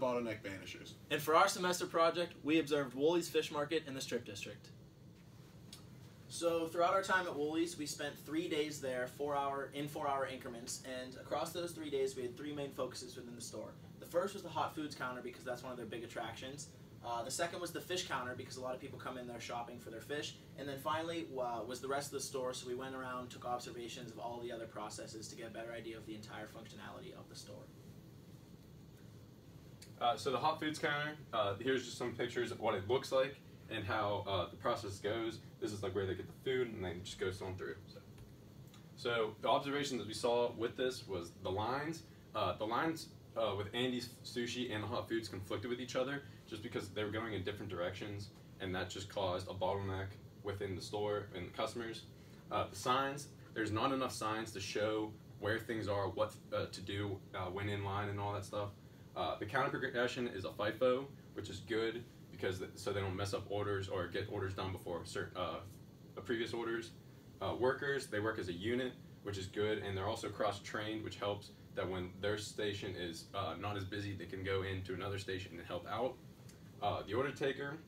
bottleneck banishers. And for our semester project, we observed Wholey's Fish Market in the Strip District. So throughout our time at Wholey's, we spent three days there, four hour in four hour increments, and across those three days, we had three main focuses within the store. The first was the hot foods counter because that's one of their big attractions. Uh, the second was the fish counter because a lot of people come in there shopping for their fish. And then finally uh, was the rest of the store. So we went around, took observations of all the other processes to get a better idea of the entire functionality of the store. Uh, so the hot foods counter, uh, here's just some pictures of what it looks like and how uh, the process goes. This is like where they get the food and then just goes on through. So, so the observation that we saw with this was the lines. Uh, the lines uh, with Andy's sushi and the hot foods conflicted with each other just because they were going in different directions and that just caused a bottleneck within the store and the customers. The signs, there's not enough signs to show where things are, what to do when in line and all that stuff. Uh, the counter progression is a FIFO, which is good because th- so they don't mess up orders or get orders done before certain uh, previous orders. Uh, workers they work as a unit, which is good, and they're also cross trained, which helps that when their station is uh, not as busy, they can go into another station and help out. Uh, the order taker,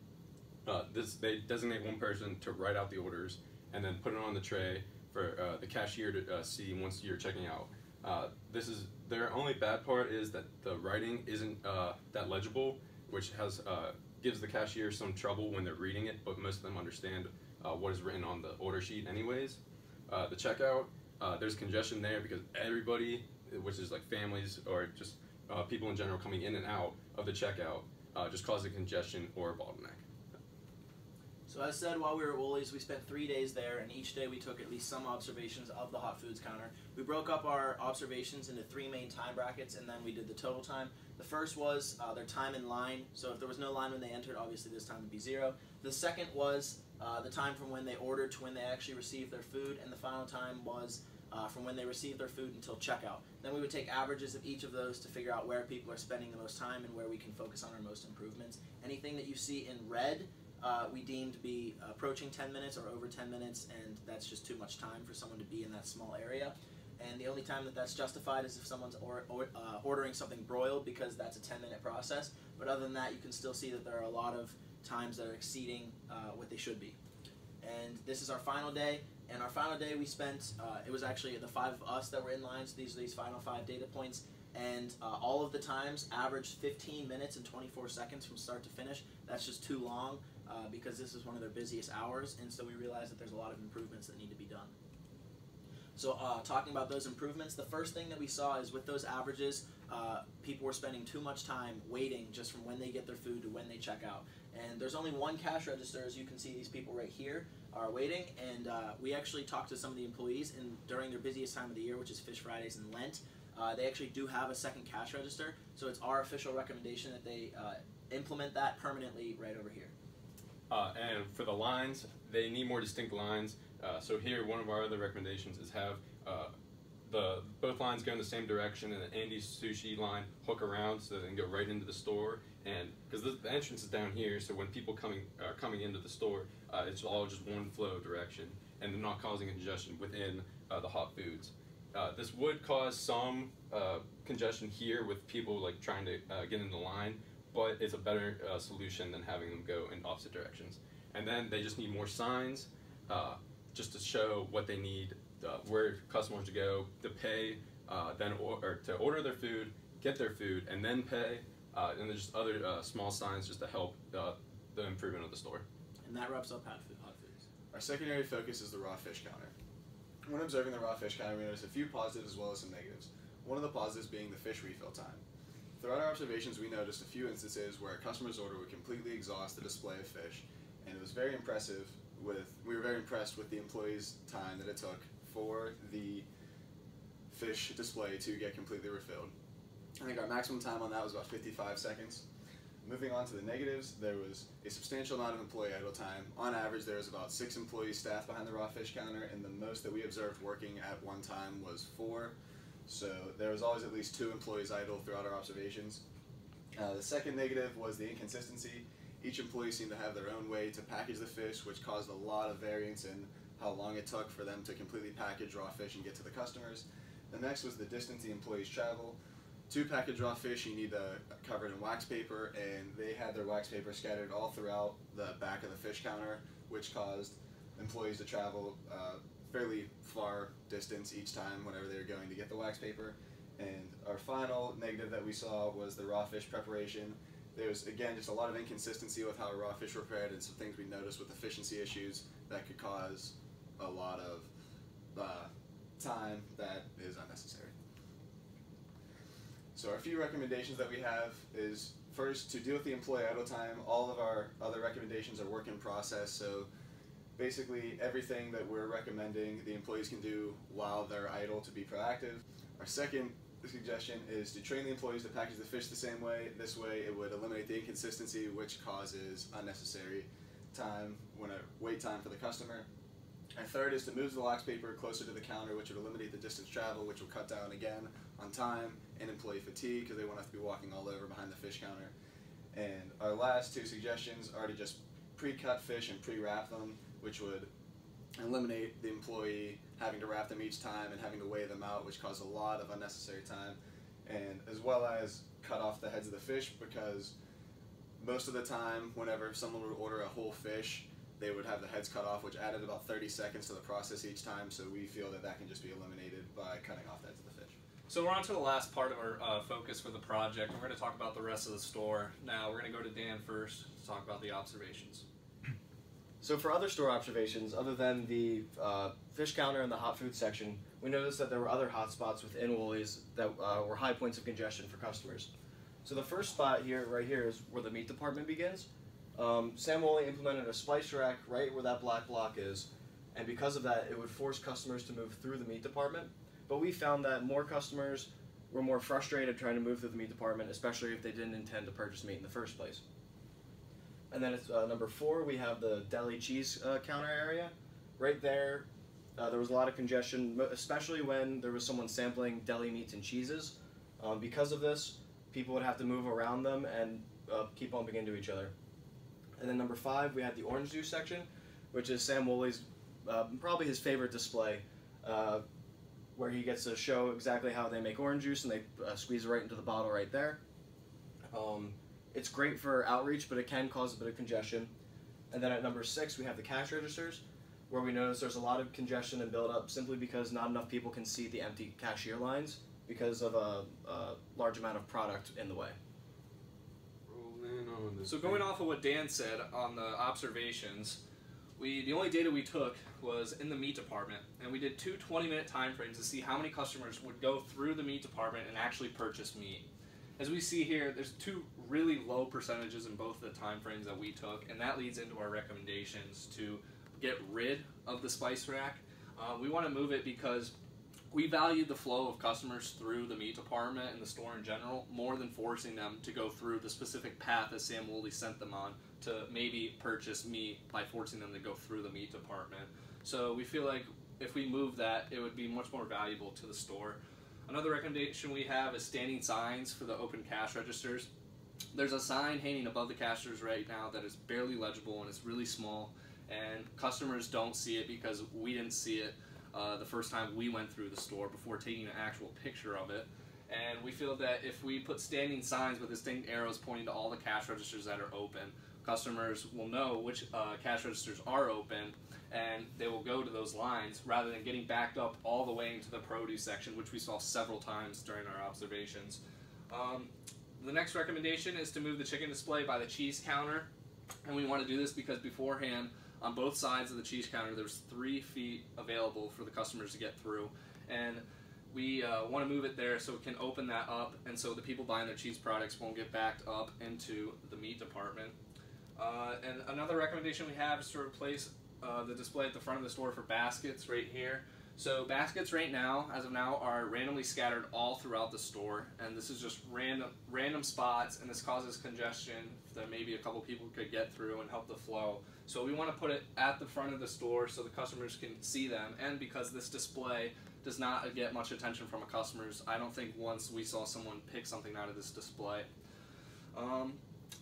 uh, this they designate one person to write out the orders and then put it on the tray for the cashier to see once you're checking out. Uh, this is their only bad part is that the writing isn't uh, that legible, which has uh, gives the cashier some trouble when they're reading it. But most of them understand uh, what is written on the order sheet, anyways. Uh, the checkout, uh, there's congestion there because everybody, which is like families or just people in general coming in and out of the checkout, just causes congestion or a bottleneck. So as said, while we were at Wholey's, we spent three days there, and each day we took at least some observations of the hot foods counter. We broke up our observations into three main time brackets, and then we did the total time. The first was uh, their time in line. So if there was no line when they entered, obviously this time would be zero. The second was uh, the time from when they ordered to when they actually received their food, and the final time was uh, from when they received their food until checkout. Then we would take averages of each of those to figure out where people are spending the most time and where we can focus on our most improvements. Anything that you see in red uh, we deem to be approaching 10 minutes or over 10 minutes, and that's just too much time for someone to be in that small area. And the only time that that's justified is if someone's or, or, uh, ordering something broiled because that's a 10 minute process. But other than that, you can still see that there are a lot of times that are exceeding uh, what they should be. And this is our final day. And our final day, we spent, uh, it was actually the five of us that were in line, so these are these final five data points. And uh, all of the times averaged 15 minutes and 24 seconds from start to finish. That's just too long uh, because this is one of their busiest hours, and so we realized that there's a lot of improvements that need to be done. So, uh, talking about those improvements, the first thing that we saw is with those averages, uh, people were spending too much time waiting just from when they get their food to when they check out. And there's only one cash register, as you can see, these people right here are waiting. And uh, we actually talked to some of the employees, and during their busiest time of the year, which is Fish Fridays and Lent, uh, they actually do have a second cash register. So, it's our official recommendation that they uh, implement that permanently right over here. Uh, and for the lines, they need more distinct lines. Uh, so here, one of our other recommendations is have uh, the both lines go in the same direction, and the Andy's sushi line hook around so they can go right into the store. And because the, entrance is down here, so when people coming are coming into the store, uh, it's all just one flow direction, and they're not causing congestion within uh, the hot foods. Uh, this would cause some congestion here with people like trying to get in the line, but it's a better uh, solution than having them go in opposite directions. And then they just need more signs, uh, just to show what they need, uh, where customers to go to pay, uh, then or, or, to order their food, get their food, and then pay. Uh, and there's just other uh, small signs just to help the improvement of the store. And that wraps up hot, food, hot foods. Our secondary focus is the raw fish counter. When observing the raw fish counter, we noticed a few positives as well as some negatives. One of the positives being the fish refill time. Throughout our observations, we noticed a few instances where a customer's order would completely exhaust the display of fish, and it was very impressive with, we were very impressed with the employees' time that it took for the fish display to get completely refilled. I think our maximum time on that was about 55 seconds. Moving on to the negatives, there was a substantial amount of employee idle time. On average, there was about six employees staff behind the raw fish counter, and the most that we observed working at one time was four. So there was always at least two employees idle throughout our observations. Uh, the second negative was the inconsistency each employee seemed to have their own way to package the fish, which caused a lot of variance in how long it took for them to completely package raw fish and get to the customers. The next was the distance the employees travel. To package raw fish, you need uh, covered in wax paper, and they had their wax paper scattered all throughout the back of the fish counter, which caused employees to travel uh, fairly far distance each time whenever they were going to get the wax paper. And our final negative that we saw was the raw fish preparation. There was, again just a lot of inconsistency with how raw fish were prepared, and some things we noticed with efficiency issues that could cause a lot of uh, time that is unnecessary. So our few recommendations that we have is first to deal with the employee idle time. All of our other recommendations are work in process. So basically everything that we're recommending the employees can do while they're idle to be proactive. Our second suggestion is to train the employees to package the fish the same way. This way it would eliminate the inconsistency which causes unnecessary time when a wait time for the customer. And third is to move the wax paper closer to the counter, which would eliminate the distance travel, which will cut down again on time and employee fatigue because they won't have to be walking all over behind the fish counter. And our last two suggestions are to just pre-cut fish and pre-wrap them, which would eliminate the employee having to wrap them each time and having to weigh them out, which caused a lot of unnecessary time. And as well as cut off the heads of the fish because most of the time, whenever someone would order a whole fish, they would have the heads cut off, which added about 30 seconds to the process each time. So we feel that that can just be eliminated by cutting off the heads of the fish. So we're on to the last part of our uh, focus for the project. We're going to talk about the rest of the store. Now we're going to go to Dan first to talk about the observations. So for other store observations, other than the uh, fish counter and the hot food section, we noticed that there were other hot spots within Wholey's that uh, were high points of congestion for customers. So the first spot here, right here, is where the meat department begins. Um, Sam Wholey implemented a spice rack right where that black block is, and because of that, it would force customers to move through the meat department. But we found that more customers were more frustrated trying to move through the meat department, especially if they didn't intend to purchase meat in the first place. And then it's uh, number four, we have the deli cheese uh, counter area. Right there, uh, there was a lot of congestion, especially when there was someone sampling deli meats and cheeses. Um, because of this, people would have to move around them and uh, keep bumping into each other. And then number five, we had the orange juice section, which is Sam Wholey's uh, probably his favorite display, uh, where he gets to show exactly how they make orange juice and they uh, squeeze it right into the bottle right there. Um, it's great for outreach, but it can cause a bit of congestion. And then at number six, we have the cash registers, where we notice there's a lot of congestion and buildup simply because not enough people can see the empty cashier lines because of a, a large amount of product in the way. Rolling on this So going off of what Dan said on the observations, we the only data we took was in the meat department, and we did two 20-minute time frames to see how many customers would go through the meat department and actually purchase meat. As we see here, there's two really low percentages in both the time frames that we took, and that leads into our recommendations to get rid of the spice rack. Uh, we want to move it because we value the flow of customers through the meat department and the store in general more than forcing them to go through the specific path that Sam Wholey sent them on to maybe purchase meat by forcing them to go through the meat department. So we feel like if we move that, it would be much more valuable to the store. Another recommendation we have is standing signs for the open cash registers. There's a sign hanging above the cashers right now that is barely legible and it's really small, and customers don't see it because we didn't see it uh, the first time we went through the store before taking an actual picture of it. And we feel that if we put standing signs with distinct arrows pointing to all the cash registers that are open, customers will know which uh, cash registers are open and they will go to those lines rather than getting backed up all the way into the produce section, which we saw several times during our observations. Um, the next recommendation is to move the chicken display by the cheese counter, and we want to do this because beforehand, on both sides of the cheese counter, there's three feet available for the customers to get through, and we uh, want to move it there so it can open that up, and so the people buying their cheese products won't get backed up into the meat department. Uh, and another recommendation we have is to replace uh, the display at the front of the store for baskets right here. So baskets right now, as of now, are randomly scattered all throughout the store, and this is just random random spots, and this causes congestion that maybe a couple people could get through and help the flow. So we want to put it at the front of the store so the customers can see them, and because this display does not get much attention from a customers, I don't think once we saw someone pick something out of this display. Um,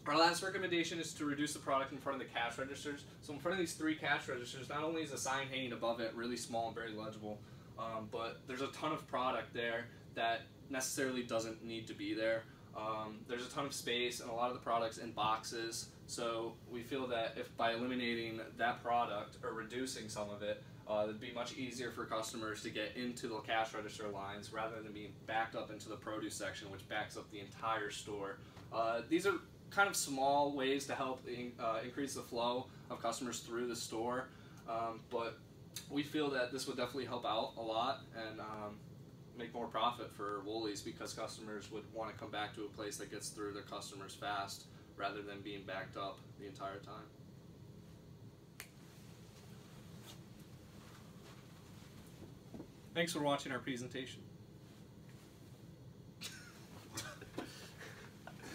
Our last recommendation is to reduce the product in front of the cash registers. So in front of these three cash registers, not only is a sign hanging above it really small and very legible, um, but there's a ton of product there that necessarily doesn't need to be there. Um, there's a ton of space and a lot of the products in boxes. So we feel that if by eliminating that product or reducing some of it, uh, it'd be much easier for customers to get into the cash register lines rather than being backed up into the produce section, which backs up the entire store. Uh, these are kind of small ways to help in, uh, increase the flow of customers through the store, um, but we feel that this would definitely help out a lot and um, make more profit for Wholey's because customers would want to come back to a place that gets through their customers fast rather than being backed up the entire time. Thanks for watching our presentation.